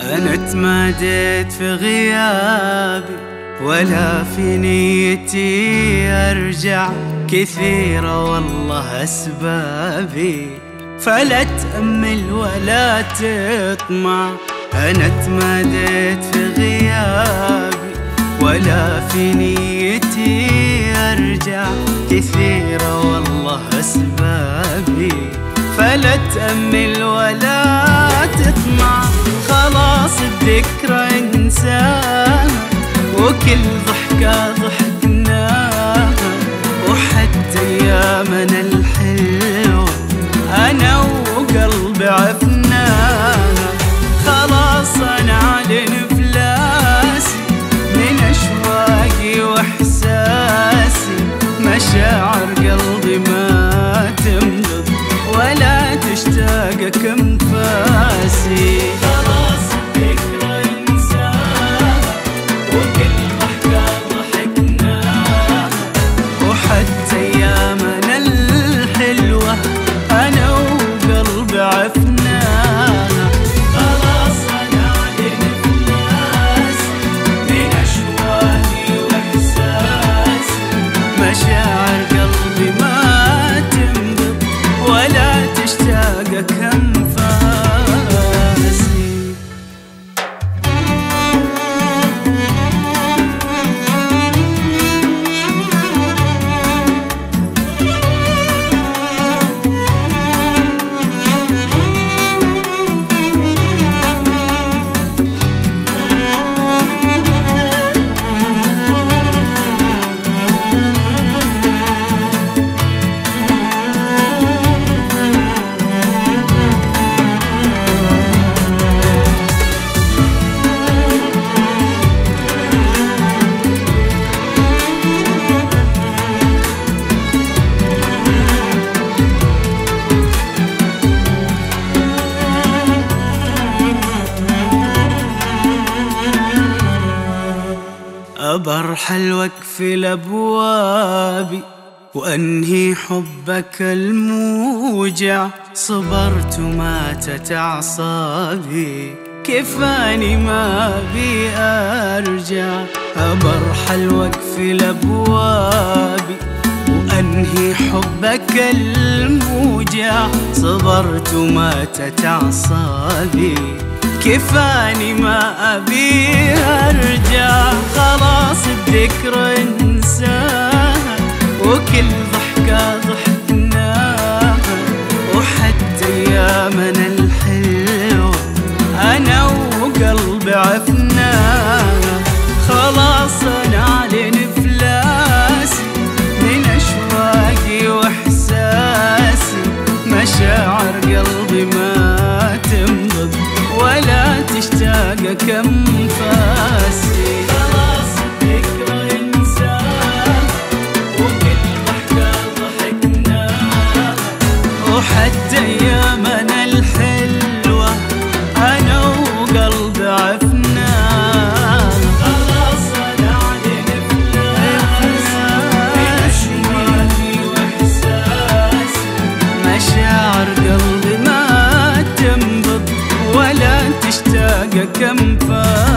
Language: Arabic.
أنا تماديت في غيابي ولا في نيتي أرجع. كثيرة والله أسبابي فلا تأمل ولا تطمع. أنا تماديت في غيابي ولا في نيتي أرجع. كثيرة والله أسبابي فلا تأمل ولا تطمع. خلاص الذكرى انساها وكل ضحكة myself أبرحل واقفل أبوابي وأنهي حبك الموجع. صبرت وماتت أعصابي. كفاني ما بي أرجع؟ أبرحل واقفل أبوابي وأنهي حبك الموجع. صبرت وماتت أعصابي. كفاني ما أبي أرجع؟ خلاص. الذكرى انساها وكل ضحكة ضحكناها وحتى أيامنا الحلوة أنا وقلبي عفناها خلاص أنا أعلن فلاسي من أشواقي وإحساسي مشاعر قلبي ما تنبض ولا تشتاق كم فاسي حتى أيامنا الحلوة أنا وقلبي عفنا. خلاص أنا علينا فلاس اشواري واحساس مشاعر قلبي ما تنبض ولا تشتاق كم فاس